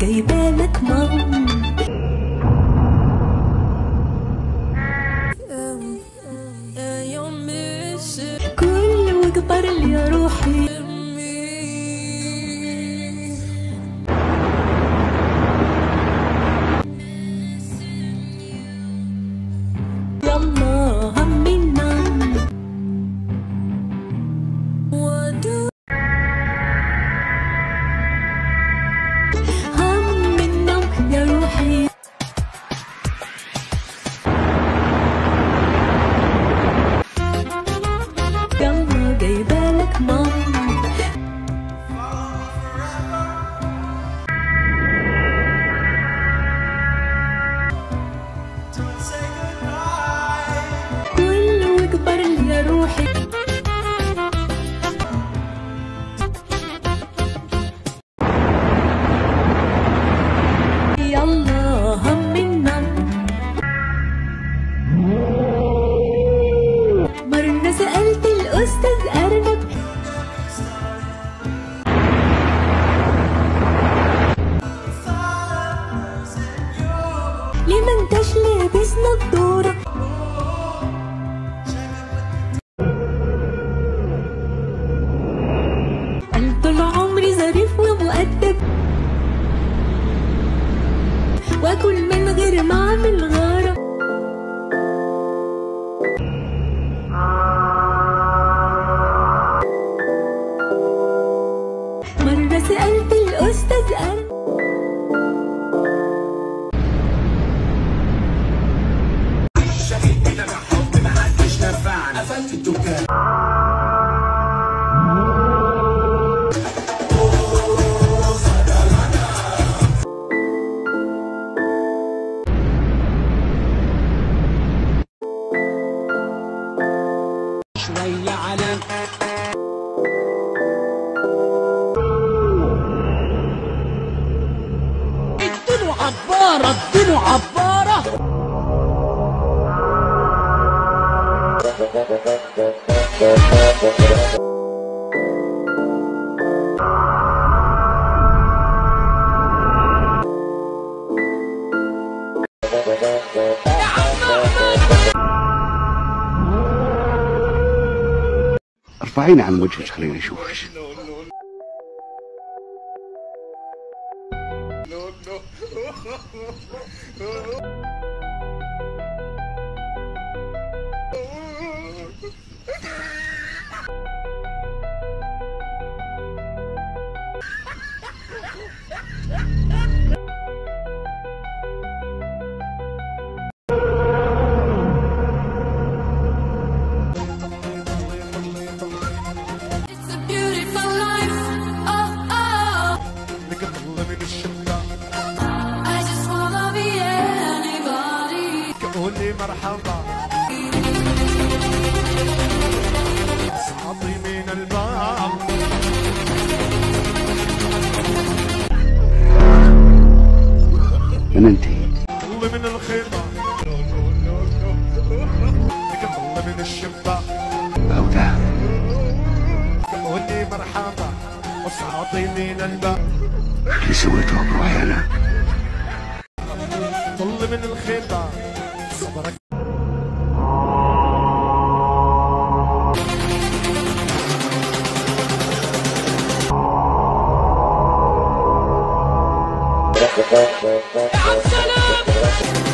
جايبالك مام كل وجبر يا روحي. الأستاذ أرنب ليه ما انتش لابس نضارة قال طول عمري ظريف ومؤدب. وأكل من غير ما اعمل غارة عبارة اديله عبارة. ارفعيني عن وجهك خليني أشوفك. Yeah. مرحبا. اصعدي من الباب. من أنت؟ طل من الخيمة طل من الشباك أو ده قولي مرحبا. اصعدي من الباب. اللي سويته بروحي أنا. طل من الخيمة يا سلام